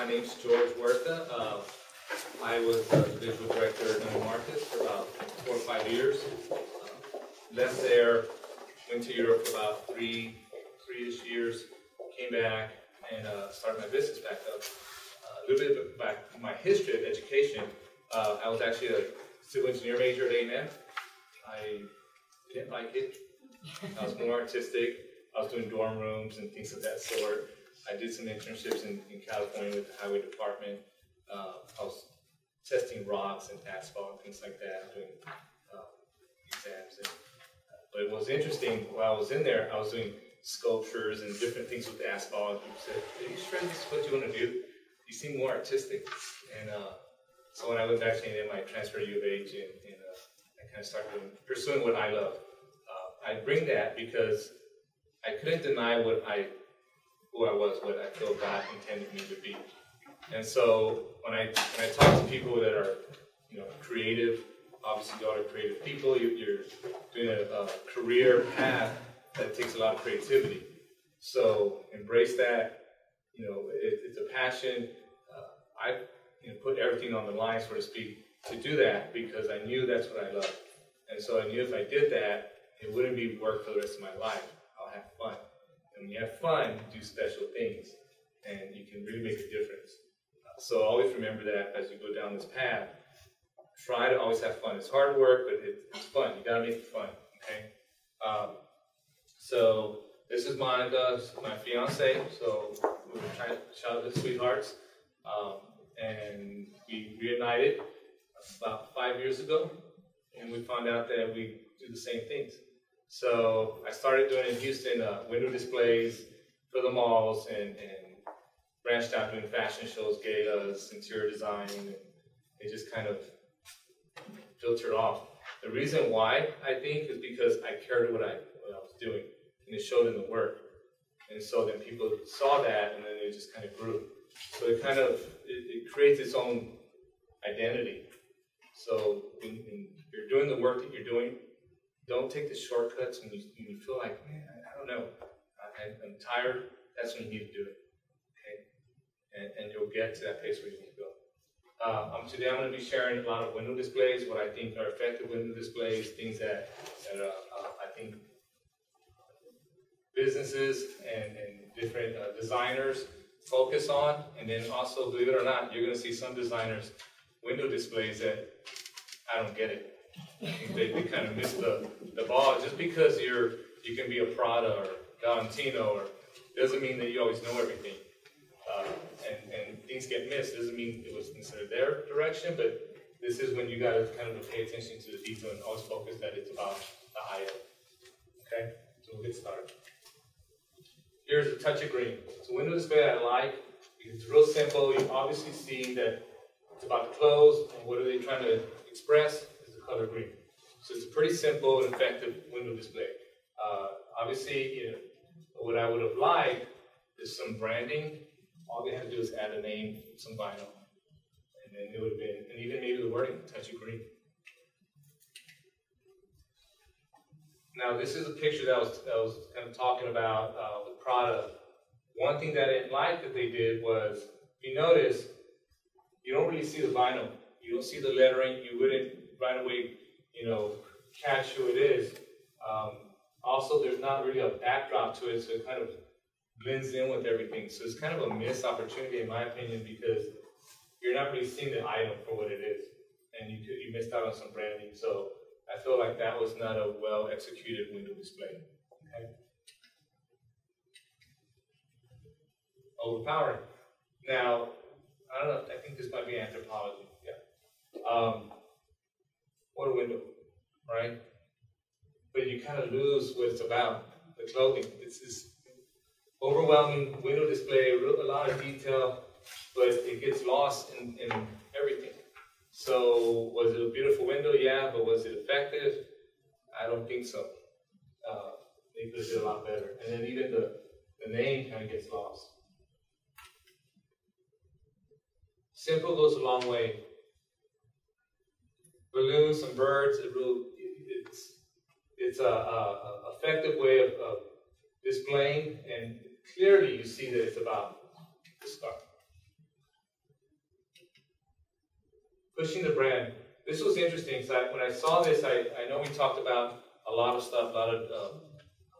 my name's George Huerta. Uh, I was the visual director at Neiman Marcus for about four or five years. Uh, left there, went to Europe for about three, three-ish years, came back and uh, started my business back up. Uh, a little bit about my history of education. Uh, I was actually a civil engineer major at A&M. I didn't like it. I was more artistic. I was doing dorm rooms and things of that sort. I did some internships in, in California with the highway department. Uh, I was testing rocks and asphalt and things like that, doing uh, exams. And, uh, but it was interesting, while I was in there, I was doing sculptures and different things with asphalt. And people said, are you sure this is what you want to do? You seem more artistic. And uh, so when I went back to A&M, I transferred to U of H and, and uh, I kind of started pursuing what I love. Uh, I bring that because I couldn't deny what I, who I was, what I feel God intended me to be. And so when I when I talk to people that are, you know, creative, obviously you all are creative people. You, are doing a, a, career path that takes a lot of creativity. So embrace that. You know, it, it's a passion. Uh, I you know, put everything on the line, so to speak, to do that because I knew that's what I loved. And so I knew if I did that, it wouldn't be work for the rest of my life. I'll have fun. And you have fun, do special things, and you can really make a difference. So always remember that as you go down this path. Try to always have fun. It's hard work, but it's fun. You gotta make it fun. Okay. Um, so this is Monica, my fiance. So we were trying to shout out the sweethearts, um, and we reunited about five years ago, and we found out that we do the same things. So I started doing in Houston uh, window displays for the malls and, and branched out doing fashion shows, galas, interior design, and it just kind of filtered off. The reason why I think is because I cared what I what I was doing, and it showed in the work. And so then people saw that, and then it just kind of grew. So it kind of it, it creates its own identity. So when, when, you're doing the work that you're doing, don't take the shortcuts when you, you feel like, man, I, don't know, I, I'm tired. That's when you need to do it and, and you'll get to that place where you need to go. Uh, um, today I'm going to be sharing a lot of window displays, what I think are effective window displays, things that, that uh, uh, I think businesses and, and different uh, designers focus on. And then also, believe it or not, you're going to see some designers window displays that I don't get it. They, they kind of miss the, the ball. Just because you're you can be a Prada or Valentino or doesn't mean that you always know everything. Uh, and, and things get missed. Doesn't mean it was considered their direction, but this is when you got to kind of pay attention to the detail and always focus that it's about the end. Okay, so we'll get started. Here's a touch of green. It's a window display I like it's real simple. You obviously see that it's about the clothes and what are they trying to express color green. So it's a pretty simple and effective window display. Uh, obviously, you know, what I would have liked is some branding all they had to do is add a name, some vinyl, and then it would have been, and even maybe the wording, touchy green. Now, this is a picture that I was, that I was kind of talking about uh, with Prada. One thing that I didn't like that they did was, if you notice, you don't really see the vinyl. You don't see the lettering. You wouldn't right away, you know, catch who it is. Um, also, there's not really a backdrop to it, so it kind of blends in with everything. So it's kind of a missed opportunity, in my opinion, because you're not really seeing the item for what it is, and you you missed out on some branding. So I feel like that was not a well executed window display. Okay. Overpowering. Now, I don't know. I think this might be Anthropologie. Yeah. Um, window, right? But you kind of lose what it's about. The clothing. It's, it's overwhelming window display, a lot of detail, but it gets lost in, in everything. So was it a beautiful window? Yeah, but was it effective? I don't think so. Uh, they could have did a lot better. And then even the, the name kind of gets lost. Simple goes a long way. Balloons, some birds, it really, it's, it's a, a, effective way of, of displaying and clearly you see that it's about the scar. pushing the brand. This was interesting, I, when I saw this, I, I know we talked about a lot of stuff, a lot of uh,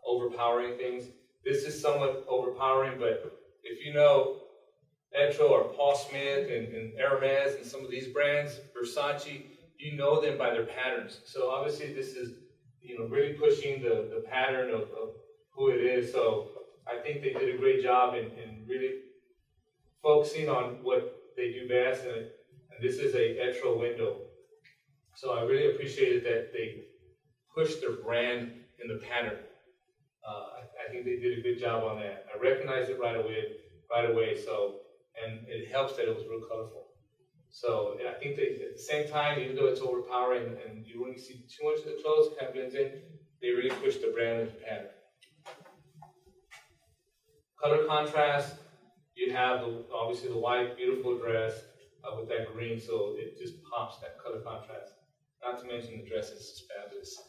overpowering things. This is somewhat overpowering, but if you know Etro or Paul Smith and, and Hermes and some of these brands, Versace, you know them by their patterns. So obviously this is, you know, really pushing the, the pattern of, of who it is. So I think they did a great job in, in really focusing on what they do best. And, and this is a Etro window. So I really appreciated that they pushed their brand in the pattern. Uh, I, I think they did a good job on that. I recognized it right away, right away. So and it helps that it was real colorful. So I think that at the same time, even though it's overpowering and you wouldn't see too much of the clothes kind of blends in, they really push the brand into pattern. Color contrast, you have the, obviously the white, beautiful dress uh, with that green, so it just pops that color contrast. Not to mention the dress is fabulous.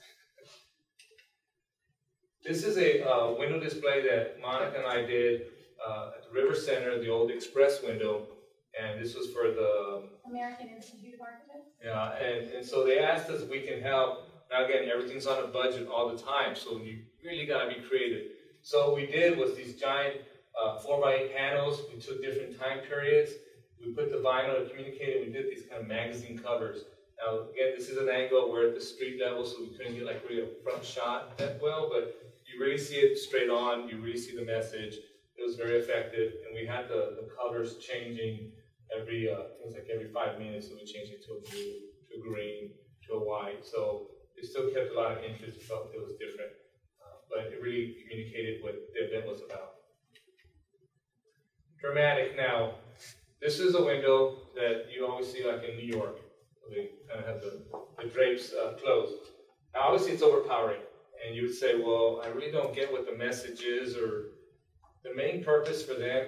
this is a uh, window display that Monica and I did uh, at the River Center, the old express window, and this was for the American Institute of Architects. yeah, and, and so they asked us if we can help. Now again, everything's on a budget all the time, so you really gotta be creative. So what we did was these giant uh, four by eight panels. We took different time periods. We put the vinyl to communicate it. We did these kind of magazine covers. Now again, this is an angle. We're at the street level, so we couldn't get like really a front shot that well, but you really see it straight on. You really see the message. It was very effective, and we had the, the colors changing every, uh, things like every five minutes, so we changed it to blue, to green, to a white. So it still kept a lot of interest, it felt it was different, uh, but it really communicated what the event was about. Dramatic now. This is a window that you always see like in New York. They kind of have the, the drapes uh, closed. Now obviously it's overpowering, and you would say, well, I really don't get what the message is or the main purpose for them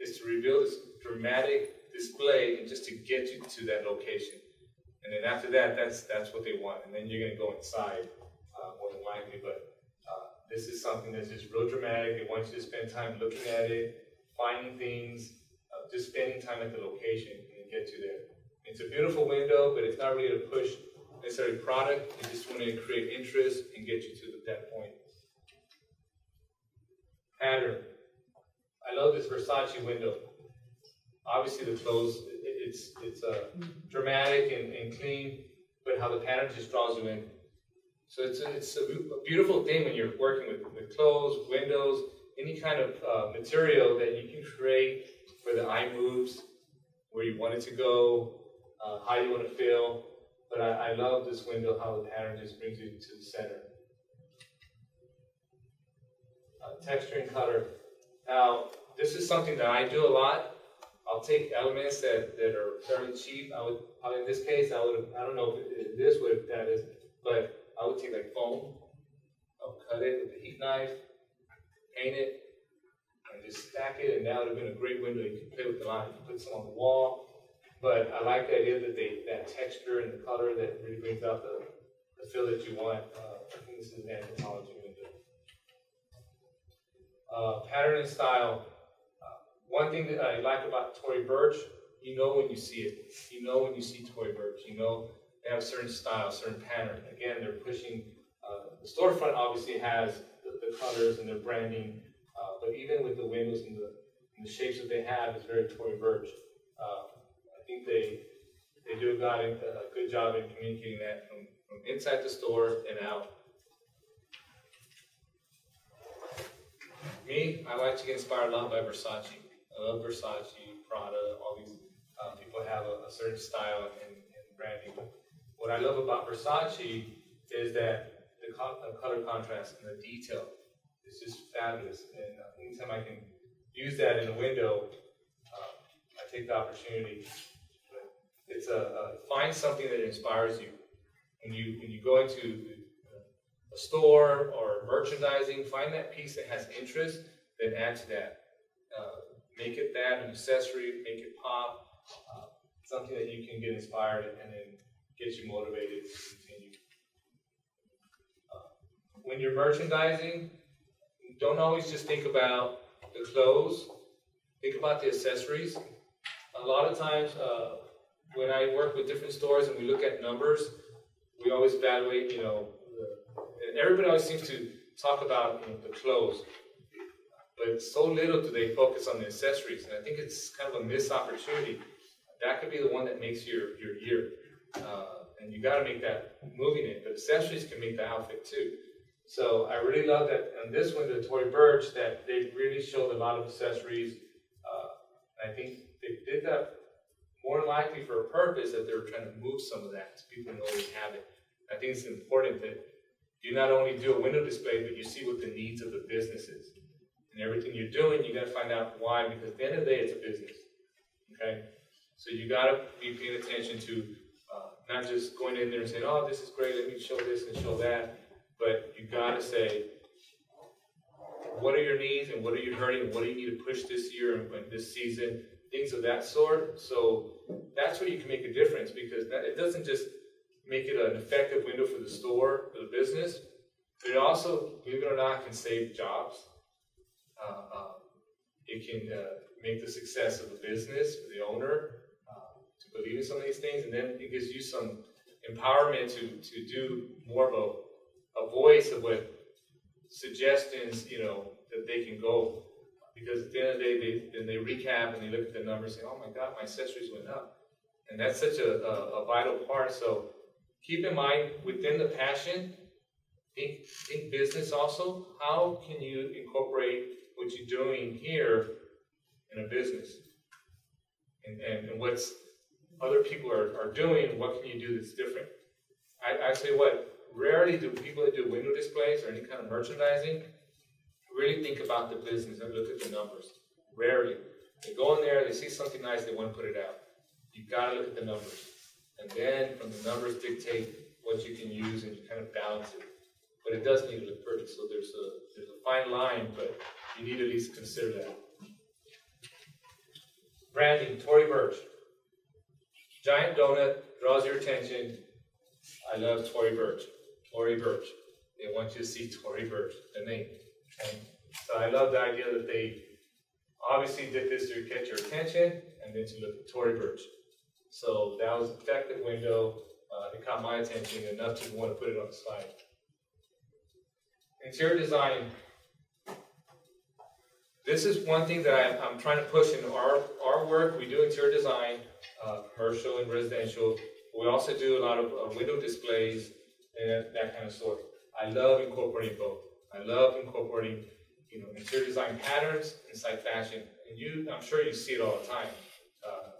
is to reveal this dramatic display and just to get you to that location. And then after that, that's that's what they want. And then you're going to go inside uh, more than likely. But uh, this is something that's just real dramatic. They want you to spend time looking at it, finding things, uh, just spending time at the location and get you there. It's a beautiful window, but it's not really to push necessarily product. They just want to create interest and get you to that point. Pattern. I love this Versace window. Obviously, the clothes it's it's uh, dramatic and, and clean, but how the pattern just draws you in. So it's a, it's a beautiful thing when you're working with, with clothes, windows, any kind of uh, material that you can create where the eye moves, where you want it to go, uh, how you want to feel. But I, I love this window, how the pattern just brings you to the center. Uh, texture and color. Now, this is something that I do a lot. I'll take elements that, that are fairly cheap. I would, probably in this case, I would, I don't know if this would, that is, but I would take like foam, I'll cut it with a heat knife, paint it, and just stack it, and that would have been a great window. You could play with the line, put some on the wall. But I like the idea that they, that texture and the color that really brings out the, the feel that you want. Uh, I think this is an Anthropologie window. Uh, pattern and style. One thing that I like about Tory Burch, you know when you see it. You know when you see Tory Burch. You know they have a certain style, certain pattern. Again, they're pushing. Uh, the storefront obviously has the, the colors and their branding, uh, but even with the windows and the, and the, shapes that they have, it's very Tory Burch. Uh, I think they they do a good, a good job in communicating that from, from inside the store and out. Me, I like to get inspired a lot by Versace uh, Versace, Prada, all these uh, people have a, a, certain style and, branding. But what I love about Versace is that the, co the color contrast and the detail is just fabulous. And uh, anytime I can use that in a window, uh, I take the opportunity. It's a, a, find something that inspires you. When you when you go into a store or merchandising, find that piece that has interest, then add to that. Make it that, an accessory, make it pop, uh, something that you can get inspired and then get you motivated to continue. Uh, when you're merchandising, don't always just think about the clothes, think about the accessories. A lot of times, uh, when I work with different stores and we look at numbers, we always evaluate, you know, everybody always seems to talk about you know, the clothes, but so little do they focus on the accessories, and I think it's kind of a missed opportunity. That could be the one that makes your your year, uh, and you got to make that moving it. But accessories can make the outfit too. So I really love that on this one, the Tory Burch, that they really showed a lot of accessories. Uh, I think they did that more likely for a purpose that they were trying to move some of that so people know they have it. I think it's important that you not only do a window display, but you see what the needs of the business is. And everything you're doing, you got to find out why, because at the end of the day, it's a business. Okay? So you got to be paying attention to uh, not just going in there and saying, oh, this is great, let me show this and show that, but you got to say, what are your needs and what are you hurting what do you need to push this year and this season, things of that sort. So that's where you can make a difference because that, it doesn't just make it an effective window for the store, for the business, but it also, believe it or not, can save jobs. Uh, um, it can uh, make the success of the business, for the owner, uh, to believe in some of these things, and then it gives you some empowerment to, to do more of a, a voice of what suggestions, you know, that they can go. Because at the end of the day, they, then they recap and they look at the numbers and say, oh my God, my accessories went up. And that's such a, a, a vital part. So keep in mind, within the passion, think, think business also. How can you incorporate what you're doing here in a business? And, and, and what's other people are, are doing, what can you do that's different? I, I say what, rarely do people that do window displays or any kind of merchandising really think about the business and look at the numbers. Rarely. They go in there, they see something nice, they want to put it out. You've gotta look at the numbers. And then from the numbers dictate what you can use and you kind of balance it. But it does need to look pretty, so there's a there's a fine line, but you need to at least consider that. Branding, Tory Burch. Giant donut draws your attention. I love Tory Burch. Tory Burch. They want you to see Tory Burch, the name. Okay? So I love the idea that they obviously did this to get your attention and then to look at Tory Burch. So that was an effective window. Uh, it caught my attention enough to want to put it on the slide. Interior design. This is one thing that I, am trying to push in our, our work. We do interior design, uh, commercial and residential. We also do a lot of uh, window displays and that, kind of sort. I love incorporating both. I love incorporating, you know, interior design patterns inside fashion. And you, I'm sure you see it all the time. Uh,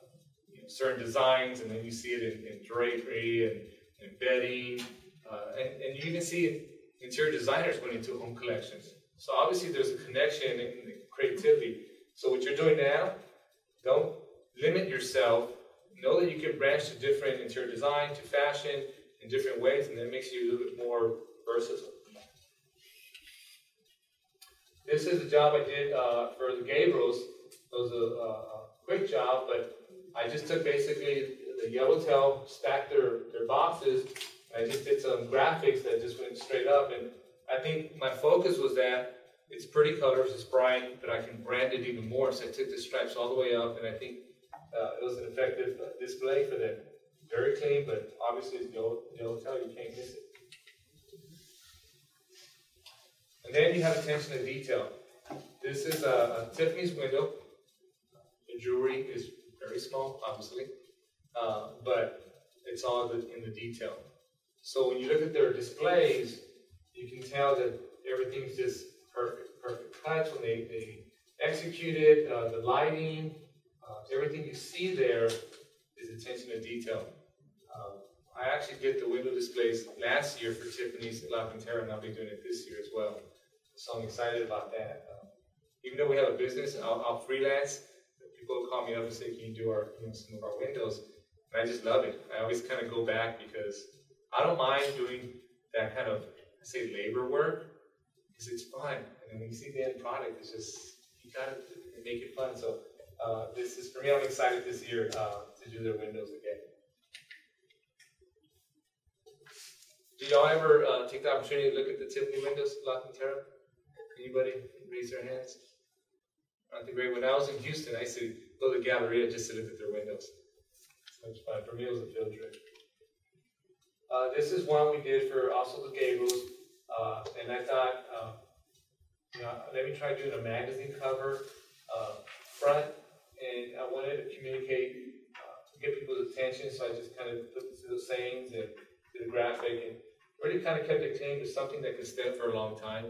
you know, certain designs, and then you see it in, in drapery and, and bedding, uh, and, and you even see interior designers going into home collections. So obviously there's a connection in creativity. So what you're doing now, don't limit yourself. Know that you can branch to different interior design, to fashion in different ways, and that makes you a little bit more versatile. This is a job I did uh, for the Gabriels. It was a, quick job, but I just took basically the Yellowtail, stacked their, their boxes, I just did some graphics that just went straight up. And I think my focus was that it's pretty colors, it's bright, but I can brand it even more. So I took the stripes all the way up, and I think uh, it was an effective display for them. Very clean, but obviously it's Yellowtail, you can't miss it. And then you have attention to detail. This is a, a Tiffany's window. The jewelry is very small, obviously, uh, but it's all in the detail. So when you look at their displays, you can tell that everything's just perfect, perfect when they, they execute it, uh, the lighting, uh, everything you see there is attention to detail. Um, I actually did the window displays last year for Tiffany's La Cantera, and I'll be doing it this year as well. So I'm excited about that. Um, even though we have a business, I'll, I'll freelance. People call me up and say, "Can you do our, you know, some of our windows?" And I just love it. I always kind of go back because I don't mind doing that kind of, I say, labor work because it's fun. And when you see the end product, it's just you gotta make it fun. So uh, this is for me. I'm excited this year uh, to do their windows again. Do y'all ever uh, take the opportunity to look at the Tiffany windows, La Cantera? Anybody raise their hands? Aren't they great? When I was in Houston, I used to go to the Galleria just to look at their windows. That's fine, for me it was a field trip. Uh, this is one we did for also the Gables, uh, and I thought, uh, you know, let me try doing a magazine cover, uh, front, and I wanted to communicate, uh, get people's attention, so I just kind of put the sayings and did a graphic, and really kind of kept it clean to something that could stand for a long time.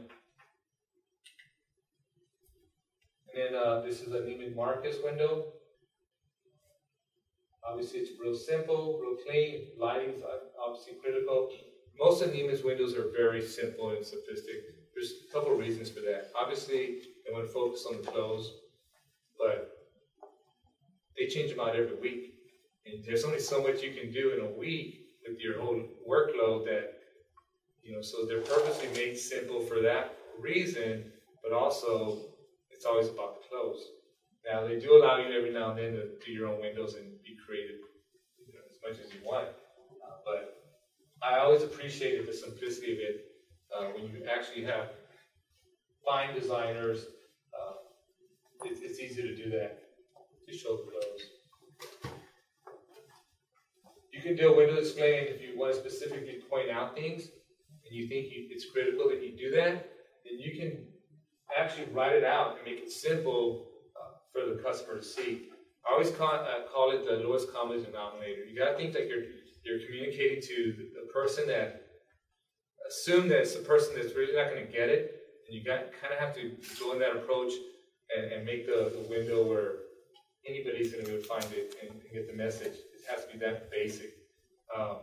And then, uh, this is a Neiman Marcus window. Obviously, it's real simple, real clean, lighting's uh, obviously critical. Most of Neiman's windows are very simple and sophisticated. There's a couple of reasons for that. Obviously, they want to focus on the clothes, but they change them out every week. And there's only so much you can do in a week with your whole workload that, you know, so they're purposely made simple for that reason, but also it's always about the clothes. Now, they do allow you every now and then to do your own windows and be creative you know, as much as you want. I always appreciated the simplicity of it uh, when you actually have fine designers. Uh, it's, it's easy to do that, to show the clothes. You can do a window display, and if you want to specifically point out things, and you think you, it's critical that you do that, then you can actually write it out and make it simple uh, for the customer to see. I always call, uh, call it the lowest common denominator. You got to think that you're you're communicating to the, person that assume that it's the person that's really not going to get it, and you got kind of have to go in that approach and, and make the, the window where anybody's going to be able to find it and, and, get the message. It has to be that basic. Um,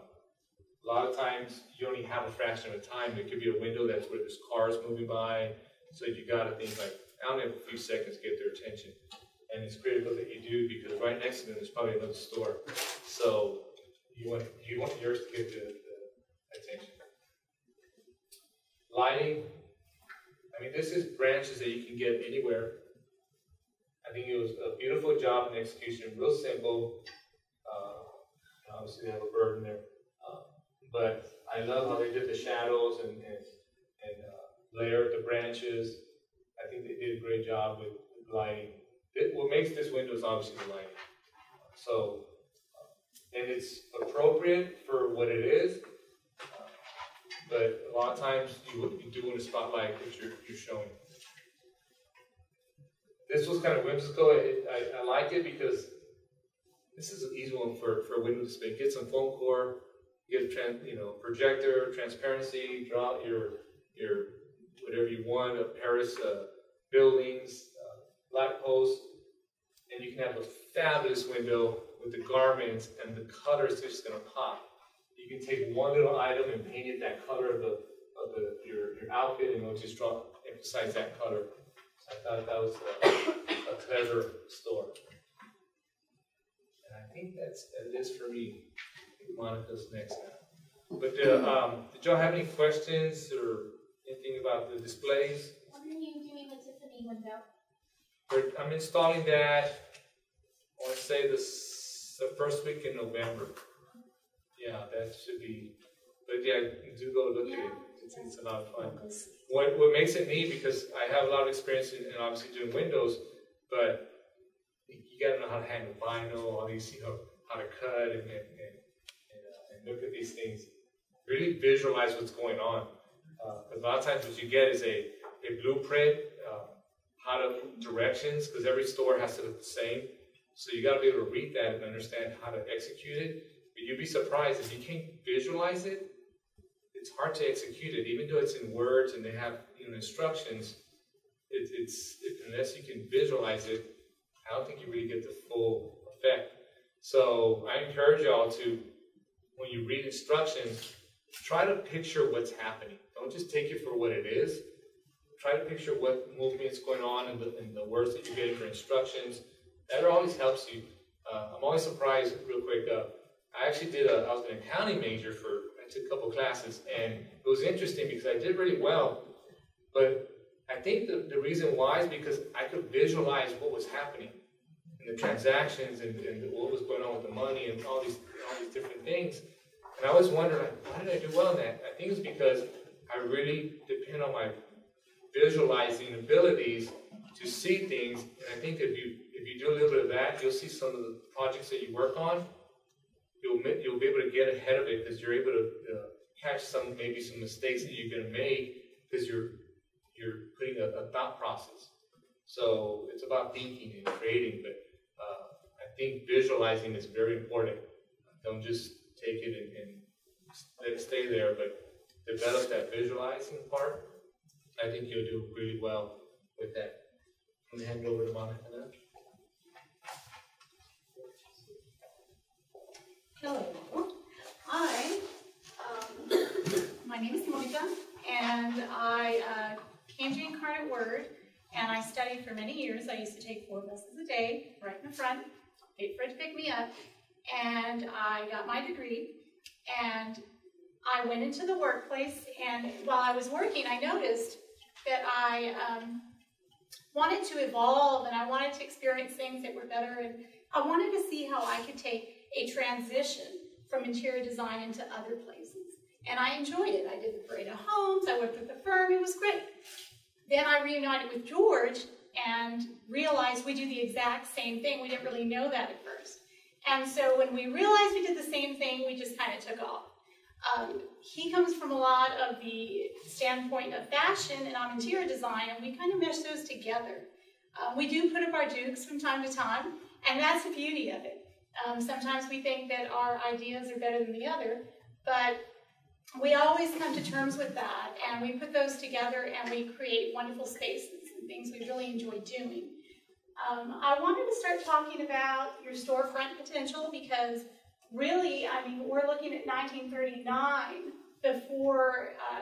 a lot of times you only have a fraction of a time. It could be a window that's where there's cars moving by, so you got to think like I only have a few seconds to get their attention, and it's critical that you do because right next to them there's probably another store. So you want you want yours to get the, the attention. Lighting. I mean, this is branches that you can get anywhere. I think it was a beautiful job in execution, real simple. Uh, obviously, they have a bird in there, uh, but I love how they did the shadows and and, and uh, layered the branches. I think they did a great job with, lighting. It, what makes this window is obviously the lighting. So and it's appropriate for what it is. But a lot of times you would be doing a spotlight that you're, you're showing. This was kind of whimsical. I, I like it because this is an easy one for, for a window display. Get some foam core, get a trans, you know projector, transparency, draw your your whatever you want, a Paris uh, buildings, uh, light posts, and you can have a fabulous window with the garments and the color is just going to pop. You can take one little item and paint it that color of the of the your, your outfit, and it'll just draw emphasize that color. So I thought that was a, a clever store. And I think that's that is for me. Monica's next now. But uh, um, did y'all have any questions or anything about the displays? What are you doing with Tiffany window? I'm installing that. I want to say this the first week in November. Yeah, that should be. But yeah, do go look at it. It's, it's a lot of fun. What what makes it neat because I have a lot of experience in, in obviously doing windows, but you got to know how to handle vinyl, all these you know how to cut and and, and, and, uh, and look at these things. Really visualize what's going on. Uh, a lot of times, what you get is a a blueprint, uh, how to directions because every store has to look the same so you got to be able to read that and understand how to execute it. But you'd be surprised if you can't visualize it. It's hard to execute it, even though it's in words and they have you know instructions. It, it's it, unless you can visualize it, I don't think you really get the full effect. So I encourage y'all to, when you read instructions, try to picture what's happening. Don't just take it for what it is. Try to picture what movement is going on and the, in the words that you're getting for instructions that always helps you. Uh, I'm always surprised, real quick. Uh, I actually did a, I was an accounting major for, I took a couple classes, and it was interesting because I did really well. But I think the, the reason why is because I could visualize what was happening in the transactions and, and what was going on with the money and all these, all these different things. And I was wondering, like, why did I do well in that? I think it's because I really depend on my visualizing abilities to see things. And I think if you if you do a little bit of that, you'll see some of the projects that you work on you'll you'll be able to get ahead of it because you're able to uh, catch some maybe some mistakes that you're going to make because you're you're putting a, a thought process. So it's about thinking and creating, but uh, I think visualizing is very important. Don't just take it and, and let it stay there, but develop that visualizing part. I think you'll do really well with that. I'm gonna hand it over to Monica now. Hello. I, um, my name is Monica, and I uh, came to Incarnate Word, and I studied for many years. I used to take four buses a day, right in the front, wait for it to pick me up, and I got my degree, and I went into the workplace, and while I was working, I noticed that I um, wanted to evolve, and I wanted to experience things that were better, and I wanted to see how I could take a transition from interior design into other places. And I enjoyed it. I did the parade of homes, I worked with the firm, it was great. Then I reunited with George and realized we do the exact same thing. We didn't really know that at first. And so when we realized we did the same thing, we just kind of took off. Um, he comes from a lot of the standpoint of fashion and I'm interior design, and we kind of mesh those together. Um, we do put up our dukes from time to time, and that's the beauty of it. Um, sometimes we think that our ideas are better than the other, but we always come to terms with that, and we put those together and we create wonderful spaces and things we really enjoy doing. Um, I wanted to start talking about your storefront potential because really, I mean, we're looking at 1939 before uh,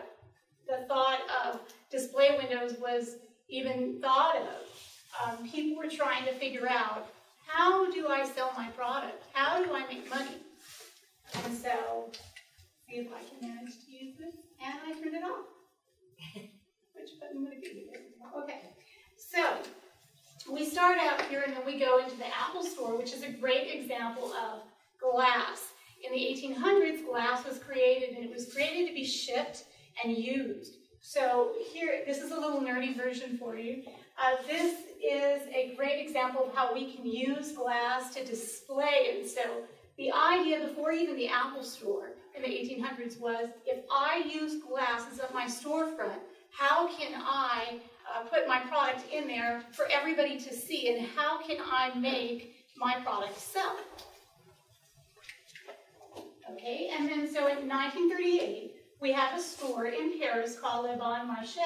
the thought of display windows was even thought of. Um, people were trying to figure out how do I sell my product? How do I make money? And so, see if I can manage to use this. And I turn it off. Which button would it be? Okay. So, we start out here and then we go into the Apple Store, which is a great example of glass. In the 1800s, glass was created and it was created to be shipped and used. So here, this is a little nerdy version for you. Uh, this is a great example of how we can use glass to display. And so the idea before even the Apple Store in the 1800s was, if I use glass as at my storefront, how can I uh, put my product in there for everybody to see, and how can I make my product sell? Okay, and then so in 1938, we have a store in Paris called Le Bon Marché.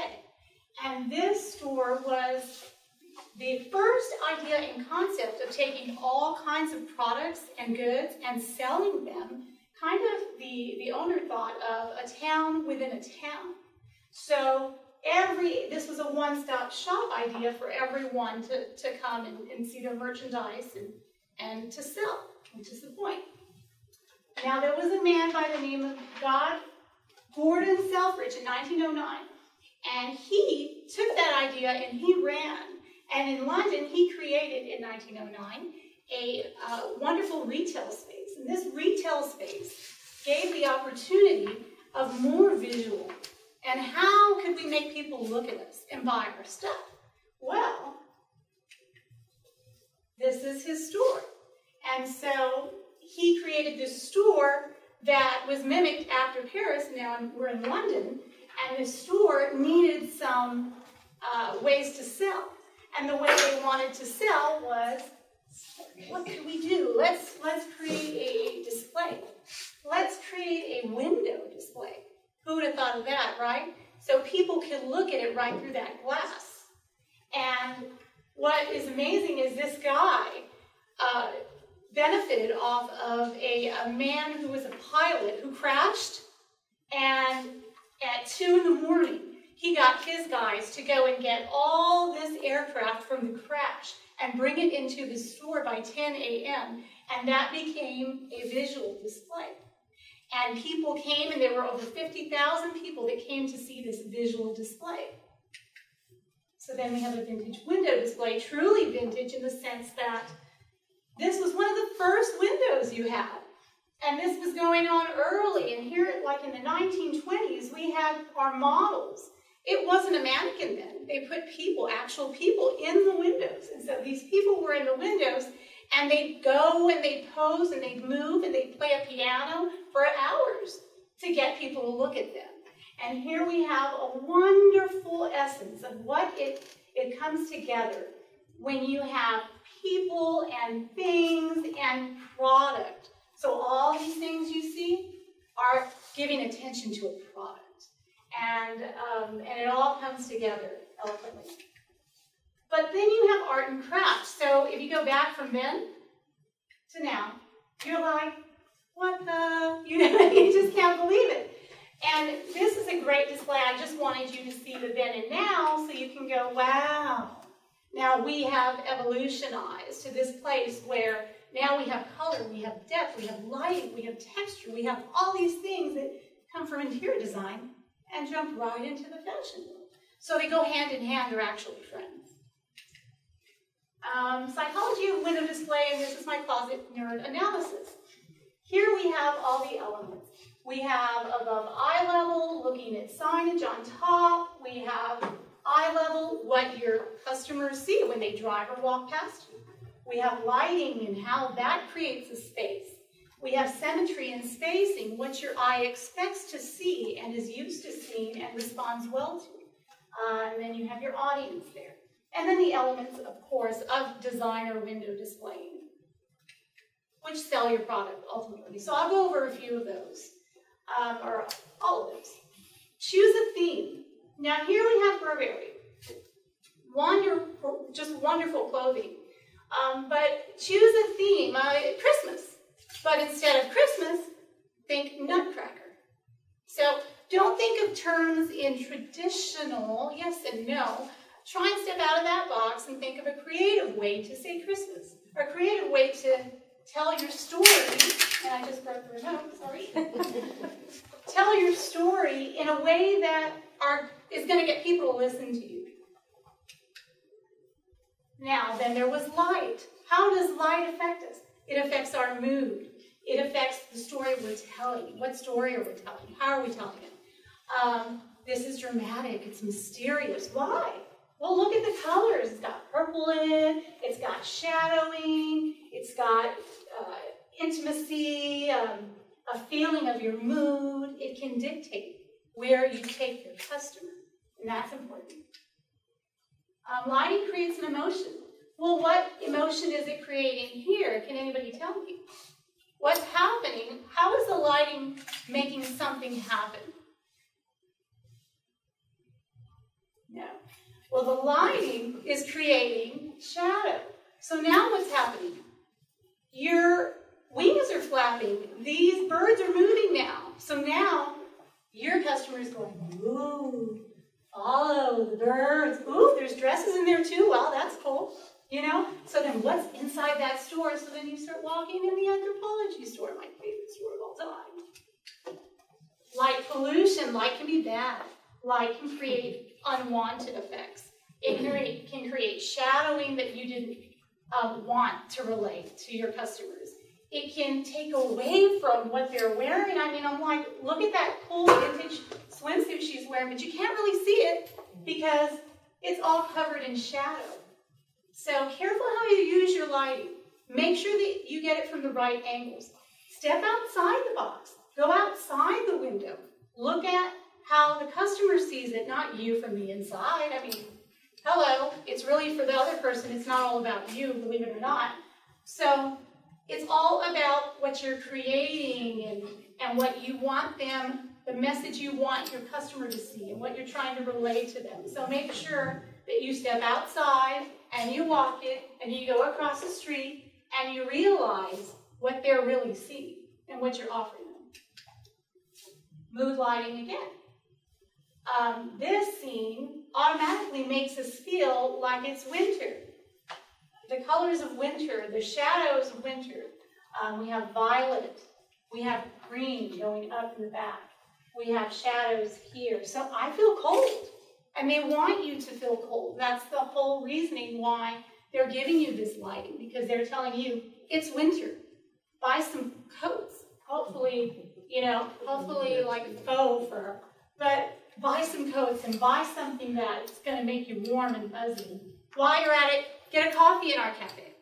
And this store was the first idea and concept of taking all kinds of products and goods and selling them, kind of the, the owner thought of a town within a town. So every, this was a one-stop shop idea for everyone to, to come and, and see their merchandise and, and to sell, which is the point. Now there was a man by the name of God Gordon Selfridge in 1909, and he took that idea and he ran. And in London, he created in 1909 a uh, wonderful retail space. And this retail space gave the opportunity of more visual. And how could we make people look at us and buy our stuff? Well, this is his store. And so he created this store that was mimicked after Paris. Now we're in London, and the store needed some uh, ways to sell. And the way they wanted to sell was, what could we do? Let's let's create a display. Let's create a window display. Who would have thought of that, right? So people could look at it right through that glass. And what is amazing is this guy uh, benefited off of a, a man who was a pilot who crashed, and at 2 in the morning, he got his guys to go and get all this aircraft from the crash and bring it into the store by 10 a.m., and that became a visual display. And people came, and there were over 50,000 people that came to see this visual display. So then we have a vintage window display, truly vintage in the sense that this was one of the first windows you had. And this was going on early. And here, like in the 1920s, we had our models. It wasn't a mannequin then. They put people, actual people, in the windows. And so these people were in the windows, And they'd go and they'd pose and they'd move and they'd play a piano for hours to get people to look at them. And here we have a wonderful essence of what it, it comes together when you have people and things and product. So all these things you see are giving attention to a product. And, um, and it all comes together eloquently. But then you have art and craft. So if you go back from then to now, you're like, what the? You, know, you just can't believe it. And this is a great display. I just wanted you to see the then and now so you can go, wow. Now we have evolutionized to this place where now we have color, we have depth, we have light, we have texture, we have all these things that come from interior design and jump right into the fashion world. So they go hand in hand, they're actually friends. Um, psychology of window display, and this is my closet nerd analysis. Here we have all the elements. We have above eye level, looking at signage on top. We have eye level, what your customers see when they drive or walk past you. We have lighting and how that creates a space. We have symmetry and spacing, what your eye expects to see and is used to seeing and responds well to. Uh, and then you have your audience there. And then the elements, of course, of designer window displaying, which sell your product ultimately. So I'll go over a few of those, um, or all of those. Choose a theme. Now here we have Burberry. Wonderful, just wonderful clothing. Um, but choose a theme, uh, Christmas. But instead of Christmas, think Nutcracker. So don't think of terms in traditional yes and no. Try and step out of that box and think of a creative way to say Christmas, or a creative way to tell your story. And I just broke the remote, sorry. tell your story in a way that are, is going to get people to listen to you. Now, then there was light. How does light affect us? It affects our mood. It affects the story we're telling. What story are we telling? How are we telling it? Um, this is dramatic. It's mysterious. Why? Well, look at the colors. It's got purple in it. It's got shadowing. It's got uh, intimacy, um, a feeling of your mood. It can dictate where you take your customer, and that's important. Um, lighting creates an emotion. Well, what emotion is it creating here? Can anybody tell me? What's happening? How is the lighting making something happen? No. Well, the lighting is creating shadow. So now what's happening? Your wings are flapping. These birds are moving now. So now your customer is going, ooh, follow the birds. Ooh, there's dresses in there too. Wow, that's cool. You know? So then what's inside that store? So then you start walking in the Anthropologie store, my favorite store of all time. Light pollution, light can be bad. Light can create unwanted effects. It can create, shadowing that you didn't um, want to relate to your customers. It can take away from what they're wearing. I mean, I'm like, look at that cool vintage swimsuit she's wearing, but you can't really see it because it's all covered in shadow. So careful how you use your lighting. Make sure that you get it from the right angles. Step outside the box. Go outside the window. Look at how the customer sees it, not you from the inside. I mean, hello, it's really for the other person. It's not all about you, believe it or not. So it's all about what you're creating and, and what you want them, the message you want your customer to see and what you're trying to relay to them. So make sure that you step outside and you walk it and you go across the street and you realize what they're really seeing and what you're offering them. Mood lighting again. Um, this scene automatically makes us feel like it's winter. The colors of winter, the shadows of winter. Um, we have violet. We have green going up in the back. We have shadows here. So I feel cold. And they want you to feel cold. That's the whole reasoning why they're giving you this lighting, because they're telling you it's winter. Buy some coats. Hopefully, you know, hopefully like faux fur. But buy some coats and buy something that's going to make you warm and fuzzy. While you're at it, get a coffee in our cafe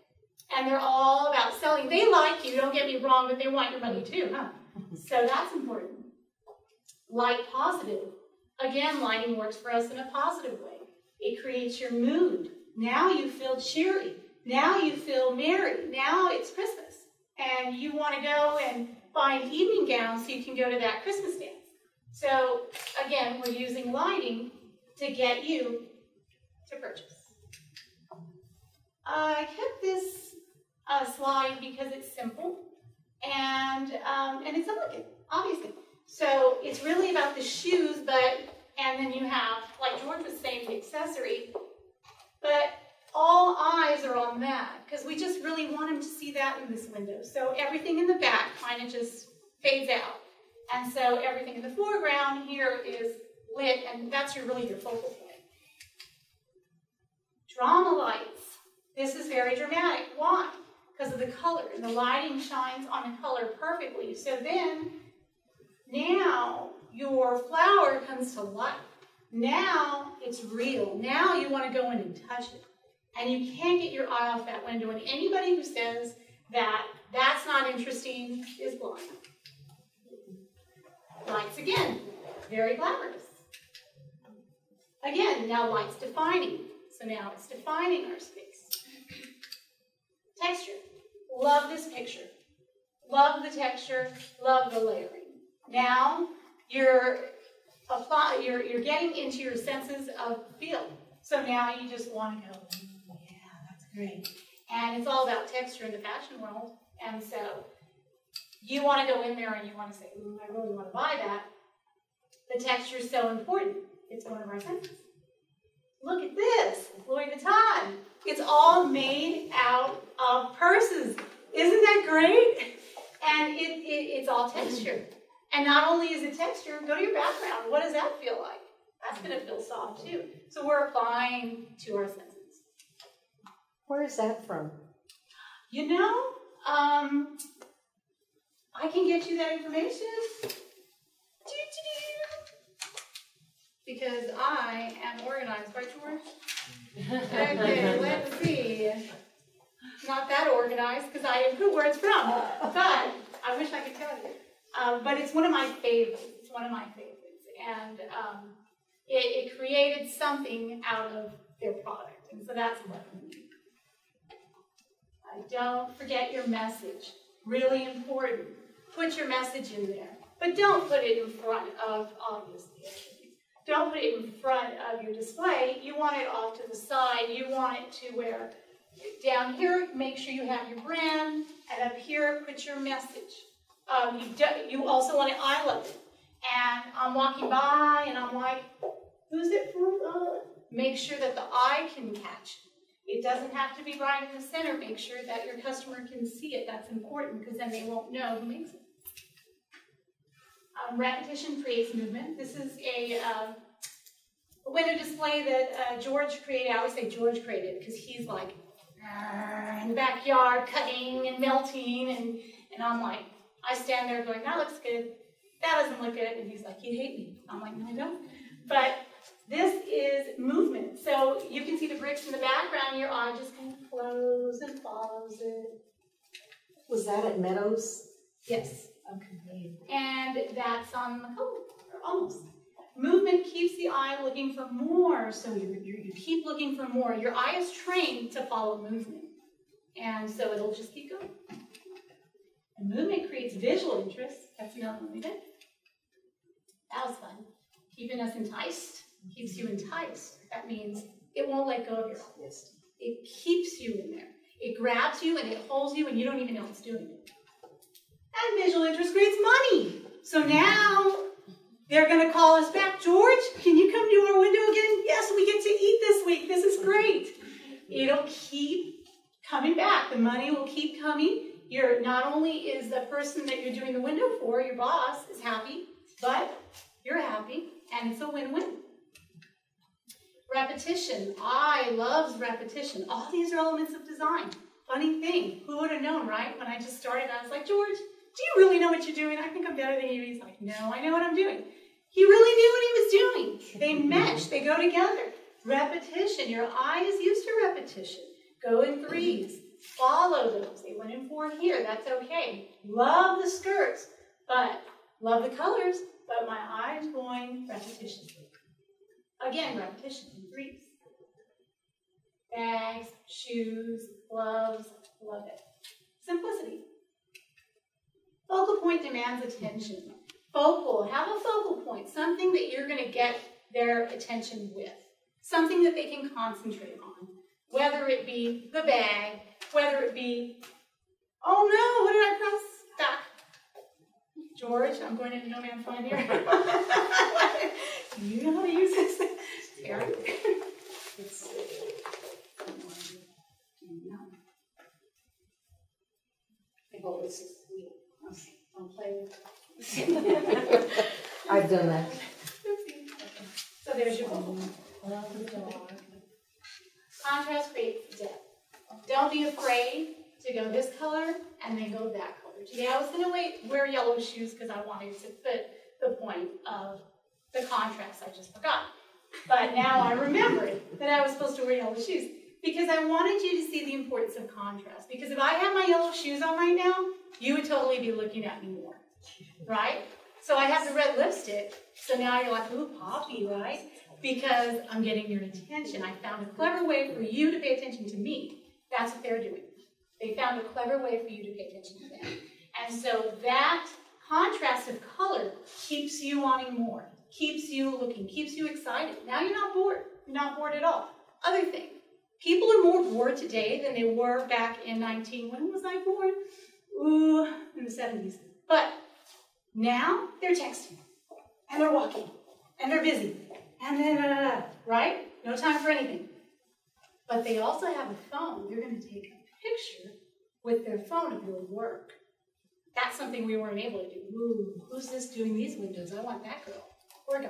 And they're all about selling. They like you, don't get me wrong, but they want your money too, huh? So that's important. Light positive. Again, lighting works for us in a positive way. It creates your mood. Now you feel cheery. Now you feel merry. Now it's Christmas. And you want to go and find evening gowns so you can go to that Christmas dance. So again, we're using lighting to get you to purchase. I kept this uh, slide because it's simple and um, and it's elegant, obviously. So it's really about the shoes, but and then you have, like George was saying, the accessory, but all eyes are on that because we just really want him to see that in this window. So everything in the back kind of just fades out. And so everything in the foreground here is lit, and that's your really your focal point. Drama lights. This is very dramatic. Why? Because of the color, and the lighting shines on the color perfectly. So then, now your flower comes to life. Now it's real. Now you want to go in and touch it. And you can't get your eye off that window. And anybody who says that that's not interesting is blind. Lights again, very glamorous. Again, now light's defining. So now it's defining our space. Texture. Love this picture. Love the texture, love the layering. Now you're apply you're you're getting into your senses of feel. So now you just want to go, yeah, that's great. And it's all about texture in the fashion world. And so you want to go in there and you want to say, I really want to buy that. The texture is so important. It's one of our senses. Look at this, Louis Vuitton. It's all made out of purses. Isn't that great? And it, it, it's all texture. And not only is it texture, go to your background. What does that feel like? That's going to feel soft too. So we're applying to our senses. Where is that from? You know, um, I can get you that information. Because I am organized, right, George? Okay, let's see. Not that organized because I didn't put where it's from, but I wish I could tell you. Um, but it's one of my favorites. It's one of my favorites, and um, it, it created something out of their product, and so that's what. Uh, don't forget your message. Really important. Put your message in there, but don't put it in front of obviously. Don't put it in front of your display. You want it off to the side. You want it to where down here, make sure you have your brand, and up here, put your message. Um, you, do, you also want eye level. And I'm walking by, and I'm like, who's it for? Uh, make sure that the eye can catch it. It doesn't have to be right in the center. Make sure that your customer can see it. That's important because then they won't know who makes it. Um, repetition creates movement. This is a, uh, a window display that uh, George created. I always say George created because he's like in the backyard cutting and melting, and, and I'm like, I stand there going, that looks good. That doesn't look good. And he's like, you hate me. I'm like, no, I don't. But this is movement. So you can see the bricks in the background. Your eye just kind of flows and follows it. Was that at Meadows? Yes. Okay. And that's on the or almost. Movement keeps the eye looking for more, so you, you, you keep looking for more. Your eye is trained to follow movement, and so it'll just keep going. And movement creates visual interest. That's we did. That was fun. Keeping us enticed keeps you enticed. That means it won't let go of your eyes. It keeps you in there. It grabs you and it holds you, and you don't even know it's doing it. And visual interest creates money. So now they're going to call us back. George, can you come to our window again? Yes, we get to eat this week. This is great. It'll keep coming back. The money will keep coming. You're not only is the person that you're doing the window for, your boss, is happy, but you're happy, and it's a win-win. Repetition. I loves repetition. All these are elements of design. Funny thing, who would have known, right? When I just started, I was like, George, do you really know what you're doing? I think I'm better than you. He's like, no, I know what I'm doing. He really knew what he was doing. They mesh, they go together. Repetition, your eye is used to repetition. Go in threes. Follow those. They went in four here. That's okay. Love the skirts, but love the colors, but my eye's going repetition. Again, repetition in threes. Bags, shoes, gloves, love it. Simplicity. Focal point demands attention. Focal, have a focal point, something that you're going to get their attention with, something that they can concentrate on, whether it be the bag, whether it be, oh no, what did I press? Back. George, I'm going into no man's land here. you know how to use this? Eric. It's. Oh, this is sweet. Okay, Don't play I've done that. So there's your bubble. Contrast creates depth. Don't be afraid to go this color and then go that color. Today I was gonna wait, wear yellow shoes because I wanted to fit the point of the contrast, I just forgot. But now I remembered that I was supposed to wear yellow shoes because I wanted you to see the importance of contrast. Because if I had my yellow shoes on right now, you would totally be looking at me more, right? So I have the red lipstick, so now you're like, ooh, Poppy, right? Because I'm getting your attention. I found a clever way for you to pay attention to me. That's what they're doing. They found a clever way for you to pay attention to them. And so that contrast of color keeps you wanting more, keeps you looking, keeps you excited. Now you're not bored. You're not bored at all. Other thing, people are more bored today than they were back in 19, when was I born? Ooh, in the 70s. But now they're texting, and they're walking, and they're busy, and then, right? No time for anything. But they also have a phone. They're going to take a picture with their phone of your work. That's something we weren't able to do. Ooh, who's this doing these windows? I want that girl or guy.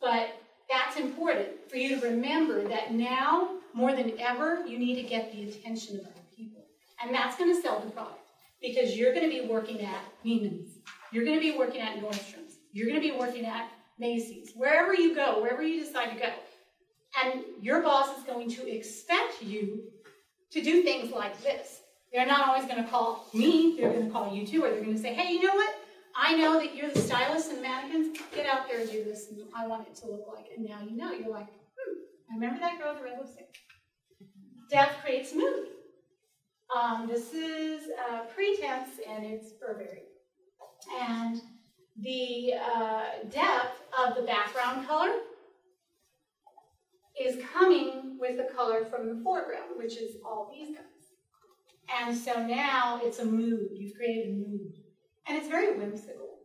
But that's important for you to remember that now, more than ever, you need to get the attention of other people. And that's going to sell the product because you're going to be working at Neiman's. You're going to be working at Nordstrom's. You're going to be working at Macy's. Wherever you go, wherever you decide to go. And your boss is going to expect you to do things like this. They're not always going to call me, they're going to call you too, or they're going to say, hey, you know what? I know that you're the stylist and mannequins. Get out there and do this. And I want it to look like. And now you know. You're like, hmm, I remember that girl with the red lipstick. Depth creates mood. Um, this is pretense and it's Burberry. And the uh, depth of the background color is coming with the color from the foreground, which is all these guys. And so now it's a mood. You've created a mood. And it's very whimsical.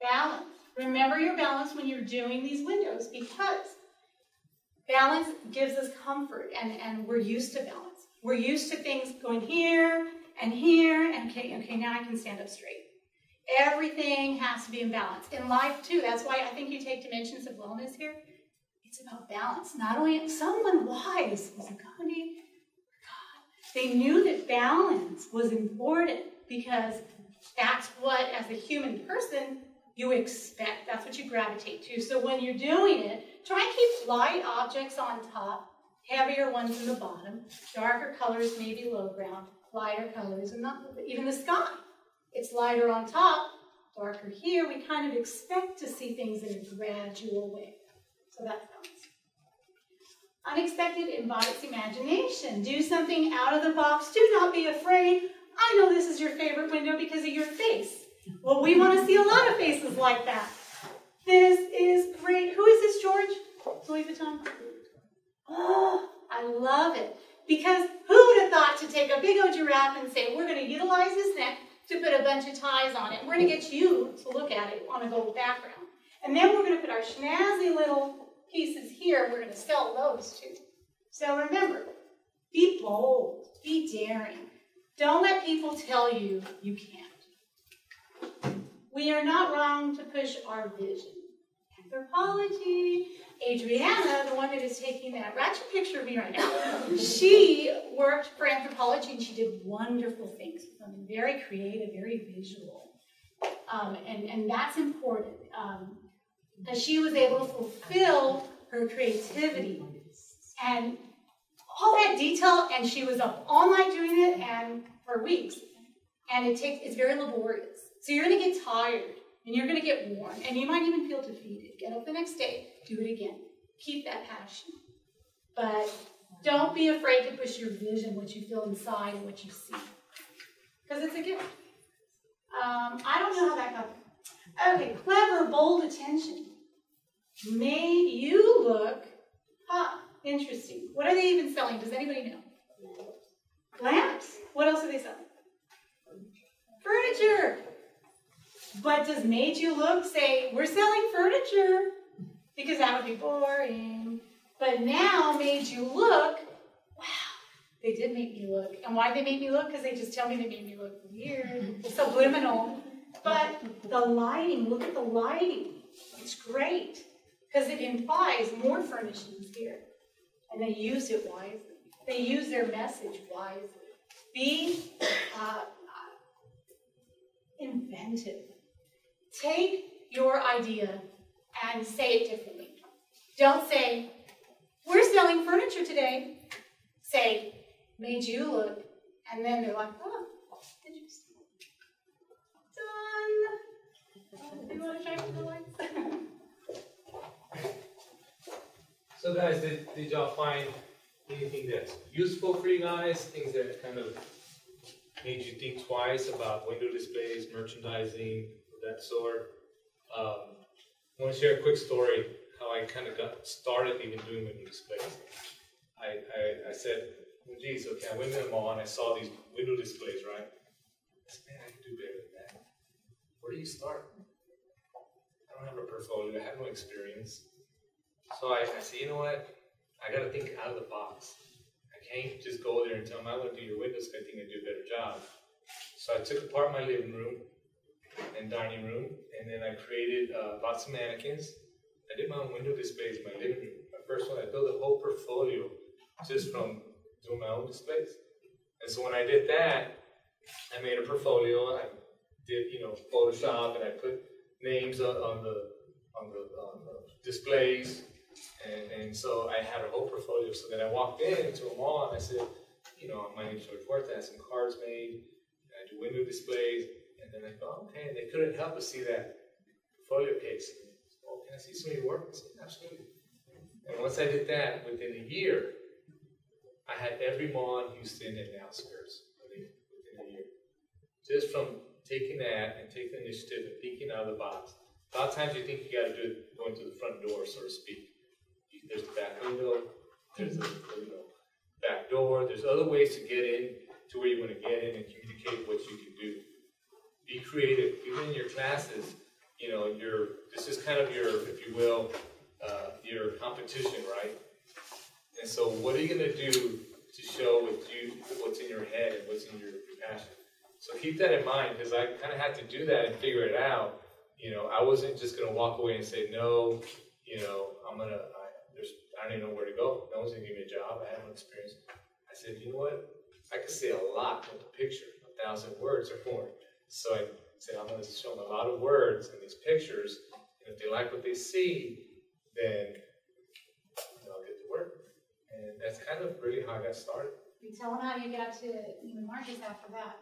Balance. Remember your balance when you're doing these windows because balance gives us comfort and, and we're used to balance. We're used to things going here and here and okay, okay, now I can stand up straight. Everything has to be in balance. In life too, that's why I think you take dimensions of wellness here. It's about balance. Not only someone wise was a Gandhi, God, they knew that balance was important because that's what, as a human person, you expect. That's what you gravitate to. So when you're doing it, try and keep light objects on top, heavier ones in the bottom, darker colors maybe low ground, lighter colors, and not even the sky. It's lighter on top, darker here. We kind of expect to see things in a gradual way. So that's balance. Unexpected invites imagination. Do something out of the box. Do not be afraid. I know this is your favorite window because of your face. Well, we want to see a lot of faces like that. This is great. Who is this, George? Louis Vuitton? Oh, I love it. Because who would have thought to take a big old giraffe and say, we're going to utilize his neck to put a bunch of ties on it. We're going to get you to look at it on a gold background. And then we're going to put our snazzy little pieces here. We're going to sell those too. So remember, be bold, be daring. Don't let people tell you you can't. We are not wrong to push our vision. Anthropologie, Adriana, the one that is taking that ratchet picture of me right now, she worked for Anthropologie and she did wonderful things with them, very creative, very visual. Um, and, and that's important. Um, and she was able to fulfill her creativity. And all that detail, and she was up all night doing it, and for weeks. And it takes it's very laborious. So you're gonna get tired, and you're gonna get worn, and you might even feel defeated. Get up the next day, do it again. Keep that passion. But don't be afraid to push your vision, what you feel inside and what you see. Because it's a gift. Um, I don't know how that got. Okay, clever, bold attention. Made you look, huh, interesting. What are they even selling? Does anybody know? Lamps? What else are they selling? Furniture. But does made you look say, we're selling furniture? Because that would be boring. But now made you look, wow, they did make me look. And why they made me look? Because they just tell me they made me look weird, subliminal. But the lighting, look at the lighting. It's great. Because it implies more furnishings here. And they use it wisely. They use their message wisely. Be uh, inventive. Take your idea and say it differently. Don't say, we're selling furniture today. Say, made you look. And then they're like, oh, you want to the lights? So guys, did, did y'all find anything that's useful for you guys? Things that kind of made you think twice about window displays, merchandising, that sort? Um, I want to share a quick story how I kind of got started even doing window displays. I, I, I said, well, geez, okay, I went to the mall and I saw these window displays, right? I said, man, I can do better than that. Where do you start? I don't have a portfolio, I have no experience. So I, I said, you know what? I got to think out of the box. I can't just go there and tell them I want to do your windows. I think I do a better job. So I took apart my living room and dining room, and then I created uh, lots of mannequins. I did my own window displays in my living room. My first one, I built a whole portfolio just from doing my own displays. And so when I did that, I made a portfolio. I did, you know, Photoshop, and I put names on, the on the, on the displays. And, and so I had a whole portfolio. So then I walked in into a mall and I said, you know, my name's George Huerta, I have some cards made, I do window displays. And then I thought, okay, and they couldn't help but see that portfolio case. Oh, can I see some of your work? I said, absolutely. And once I did that, within a year, I had every mall in Houston and the outskirts within, within a year. Just from taking that and taking the initiative and thinking out of the box. A lot of times you think you got to do it going through the front door, so to speak. There's the back window, there's the you know, back door, there's other ways to get in to where you want to get in and communicate what you can do. Be creative, even in your classes. You know, your this is kind of your, if you will, uh, your competition, right? And so, what are you going to do to show what you what's in your head and what's in your, your passion? So keep that in mind because I kind of had to do that and figure it out. You know, I wasn't just going to walk away and say no. You know, I'm gonna. I, there's I don't even know where to go. No one's gonna give me a job. I have no experience. I said, you know what? I could say a lot with a picture, a thousand words or more. So I said, I'm going to show them a lot of words in these pictures, and if they like what they see, then they'll get to work. And that's kind of really how I got started. You tell them how you got to Neiman Marcus after that.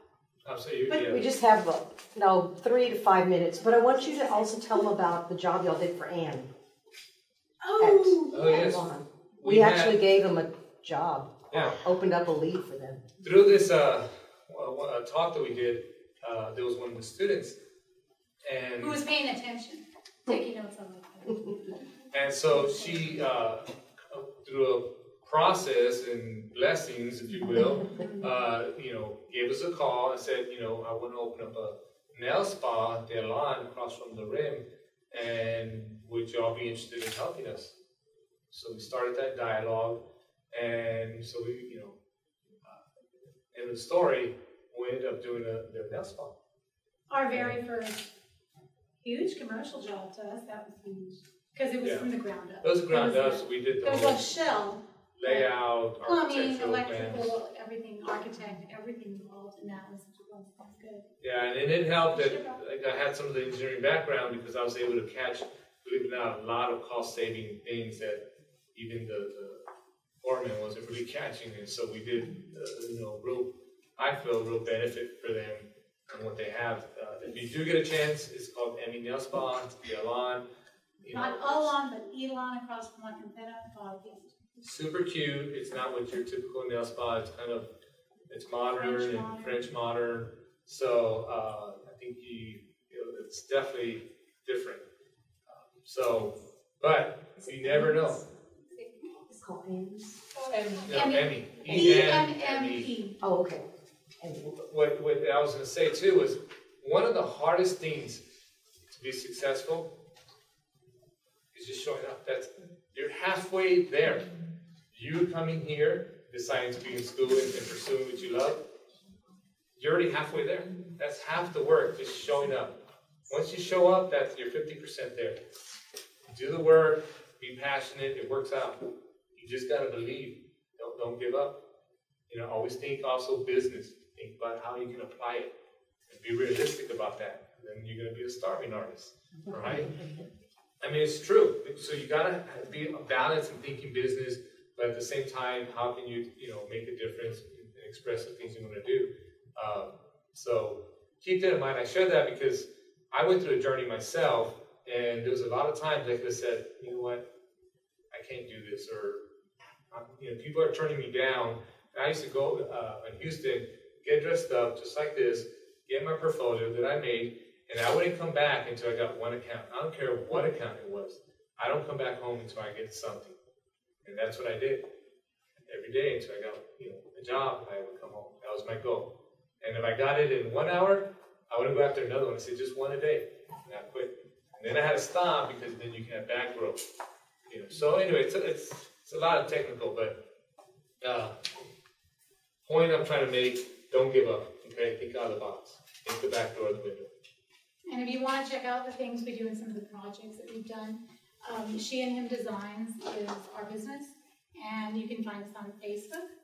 So you, But yeah. we just have, uh, no, three to five minutes, but I want you to also tell them about the job y'all did for Anne. Oh, Oh, yes. Lawn. We We had- actually gave them a job, Yeah. opened up a lead for them. through this uh, w- w- a talk that we did, uh, there was one of the students, and Who was paying attention, taking notes on that. And so she, uh, through a process and blessings, if you will, uh, you know, gave us a call and said, you know, I want to open up a nail spa, De Lawn, across from the rim, and would y'all be interested in helping us? So we started that dialogue, and so we, you know, uh, in the story, we ended up doing a, their nail spa. Our very first huge commercial job to us, that was huge, because it was Yeah. from the ground up. It was ground up, so we did the It was whole a shell, layout, plumbing, architectural plans. electrical, everything, architect, everything involved in that was, was, good. Yeah, and it helped that like I had some of the engineering background because I was able to catch, believe it or not, a lot of cost saving things that even the, the foreman wasn't really catching, and so we did, uh, you know, real, I feel real benefit for them and what they have. Uh, if you do get a chance, it's called Emmy Nail Spa, it's Elon, you know. Not Elon, but Elon across from uh, yes. Super cute. It's not what your typical nail spa. It's kind of it's modern French and modern. French modern. So uh, I think you, you know, it's definitely different. Um, so, but you never know. It's called Ames. No, Emmy. Emmy. E E M N M M E. E. Oh, okay. What what I was going to say too was one of the hardest things to be successful is just showing up. That's you're halfway there. You coming here, deciding to be in school and, and pursuing what you love, you're already halfway there. That's half the work, just showing up. Once you show up, that's you're 50% there. Do the work, be passionate, it works out. You just gotta believe. Don't don't give up. You know, always think also business. Think about how you can apply it. And be realistic about that. Then you're gonna be a starving artist. Right? I mean, it's true. So you gotta be balanced in thinking business, but at the same time, how can you, you know, make a difference and express the things you want to do? Um, so keep that in mind. I share that because I went through a journey myself, and there was a lot of times I could have said, you know what, I can't do this, or you know, people are turning me down. And I used to go uh, in Houston, get dressed up just like this, get my portfolio that I made, and I wouldn't come back until I got one account. I don't care what account it was. I don't come back home until I get something. And that's what I did. Every day until I got, you know, a job, I would come home. That was my goal. And if I got it in one hour, I wouldn't go after another one. I said just one a day. And I quit. And then I had to stop because then you can have back growth. You know. So anyway, it's a, it's it's a lot of technical, but uh, point I'm trying to make, don't give up. Okay, think out of the box. Think the back door of the window. And if you want to check out the things we do and some of the projects that we've done, um, She and Him Designs is our business, and you can find us on Facebook.